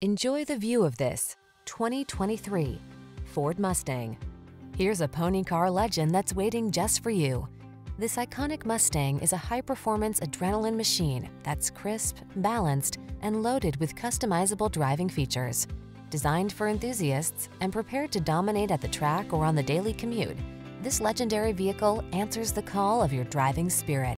Enjoy the view of this 2023 Ford Mustang. Here's a pony car legend that's waiting just for you. This iconic Mustang is a high-performance adrenaline machine that's crisp, balanced, and loaded with customizable driving features. Designed for enthusiasts and prepared to dominate at the track or on the daily commute, this legendary vehicle answers the call of your driving spirit.